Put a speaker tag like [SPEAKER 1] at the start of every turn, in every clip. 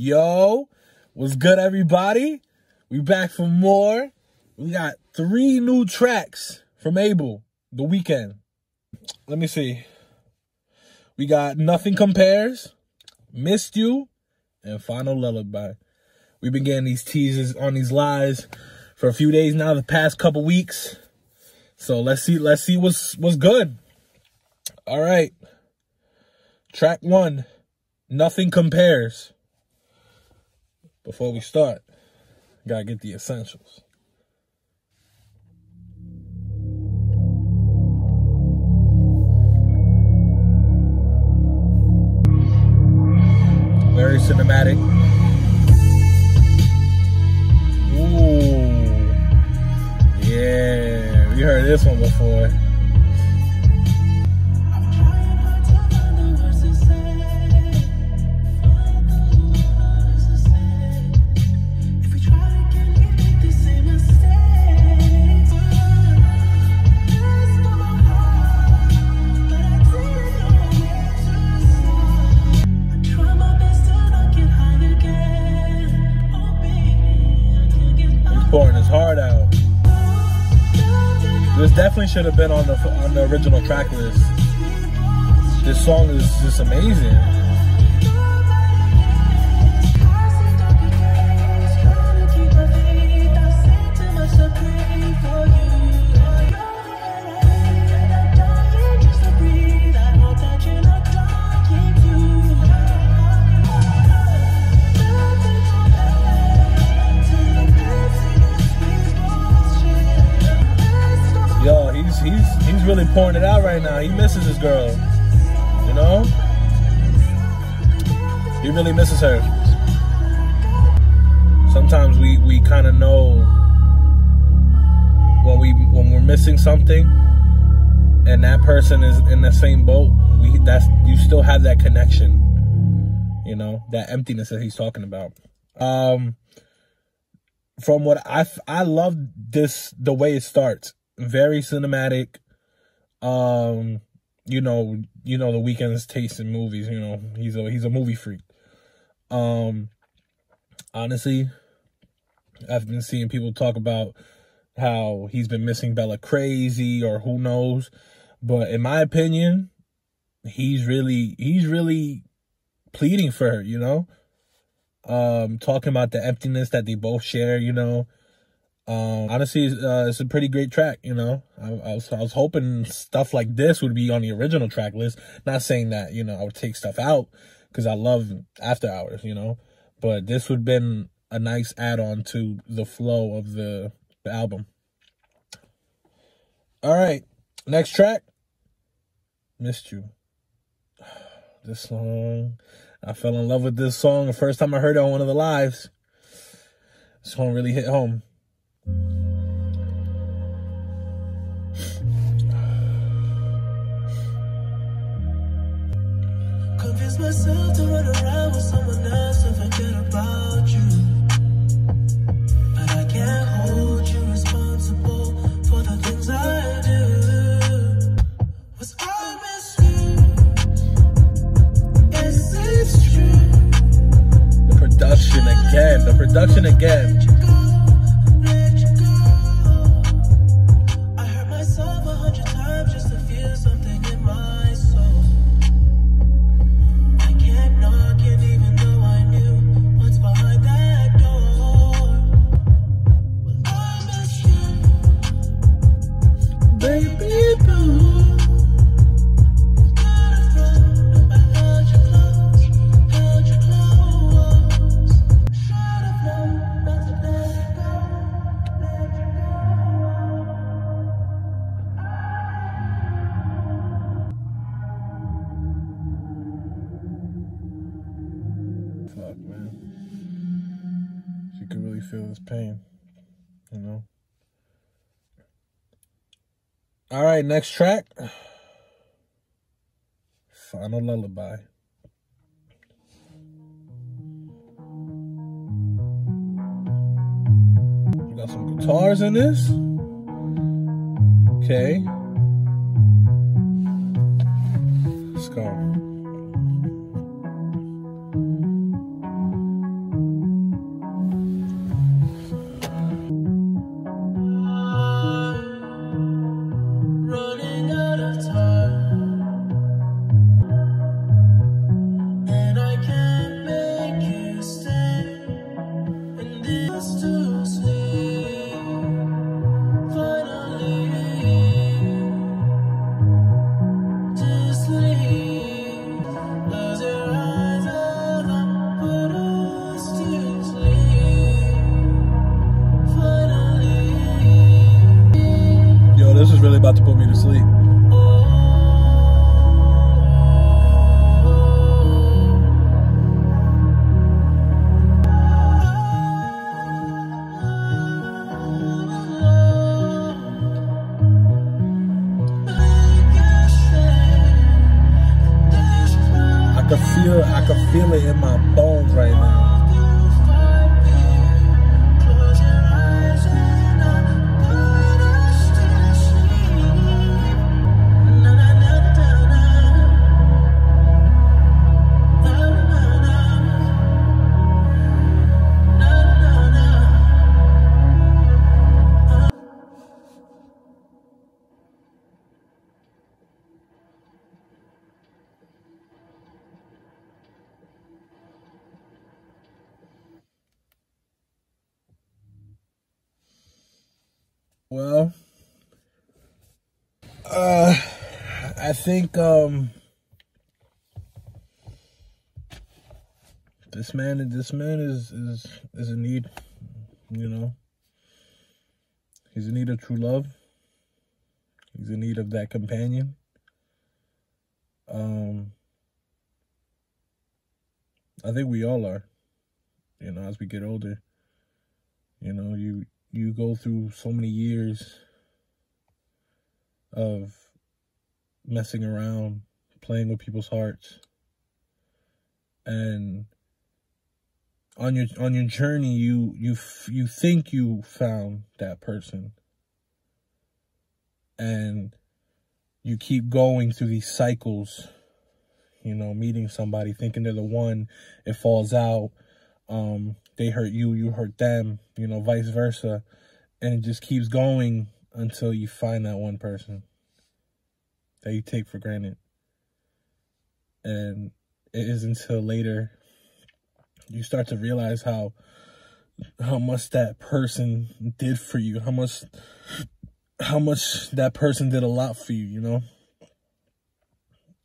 [SPEAKER 1] Yo, what's good, everybody? We back for more. We got three new tracks from Abel, The Weeknd. Let me see. We got Nothing Compares, Missed You, and Final Lullaby. We've been getting these teasers on these lies for a few days now, the past couple weeks. So let's see, let's see what's what's good. All right. Track one, Nothing Compares before we start, gotta get the essentials. Very cinematic. Ooh. Yeah, we heard this one before. Pouring his heart out. This definitely should have been on the on the original track list. This song is just amazing. He's he's he's really pouring it out right now. He misses his girl. You know? He really misses her. Sometimes we we kind of know when we when we're missing something and that person is in the same boat, we that's you still have that connection. You know, that emptiness that he's talking about. Um from what I I love this the way it starts very cinematic. Um, you know, you know the Weeknd's taste in movies. You know, he's a he's a movie freak. Um, honestly, I've been seeing people talk about how he's been missing Bella crazy or who knows, but in my opinion, he's really he's really pleading for her. You know, um, talking about the emptiness that they both share. You know. Um, honestly, uh, it's a pretty great track. You know, I, I, was I was hoping stuff like this would be on the original track list. Not saying that you know I would take stuff out because I love After Hours. You know, but this would have been a nice add on to the flow of the, the album. All right, next track. Missed you. This song, I fell in love with this song the first time I heard it on one of the lives. This song really hit home.
[SPEAKER 2] Convince myself to run around with someone else to forget about you. But I can't hold you responsible for the things I do.
[SPEAKER 1] The production again. The production again.
[SPEAKER 2] Could really feel his pain, you know? All right, next track. Final Lullaby. We got some guitars in this. Okay. Let's go.
[SPEAKER 1] is really about to put me to sleep. I can feel I can feel it in my bones right now. Well, uh, I think um, this man, this man is is is in need. You know, he's in need of true love. He's in need of that companion. Um, I think we all are. You know, as we get older, you know, you you go through so many years of messing around, playing with people's hearts. And on your on your journey you you you think you found that person. And you keep going through these cycles, you know, meeting somebody thinking they're the one, it falls out. Um they hurt you, you hurt them, you know, vice versa. And it just keeps going until you find that one person that you take for granted. And it is until later you start to realize how how much that person did for you, how much how much that person did a lot for you, you know?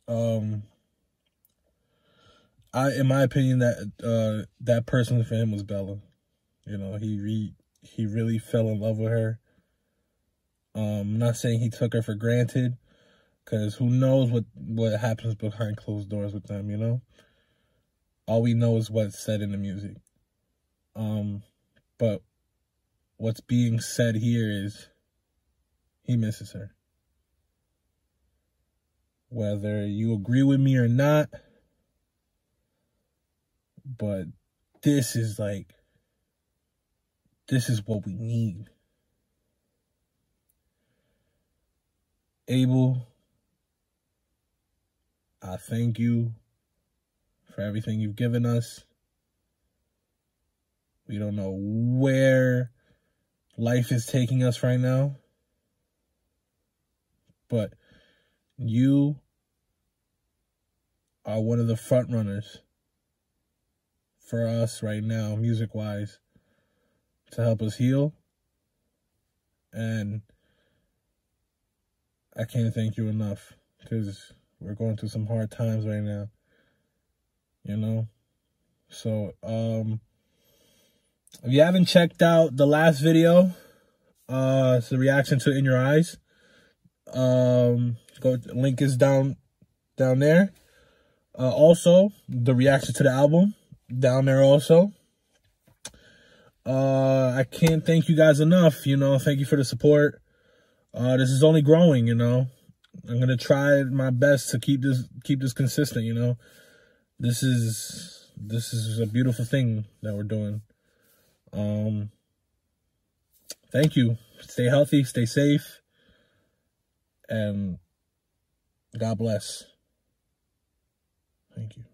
[SPEAKER 1] Um I, in my opinion, that uh, that person for him was Bella. You know, he re, he really fell in love with her. Um, I'm not saying he took her for granted, because who knows what what happens behind closed doors with them. You know, all we know is what's said in the music. Um, but what's being said here is he misses her. Whether you agree with me or not but this is like this is what we need. Abel, I thank you for everything you've given us. We don't know where life is taking us right now, but you are one of the front runners for us right now, music wise, to help us heal. And I can't thank you enough because we're going through some hard times right now. You know? So, um, if you haven't checked out the last video, uh, it's the reaction to In Your Eyes. Um, go, link is down, down there. Uh, also, the reaction to the album down there also. Uh, I can't thank you guys enough. You know, thank you for the support. Uh, this is only growing. You know, I'm gonna try my best to keep this keep this consistent. You know, this is this is a beautiful thing that we're doing. Um, thank you. Stay healthy. Stay safe. And God bless. Thank you.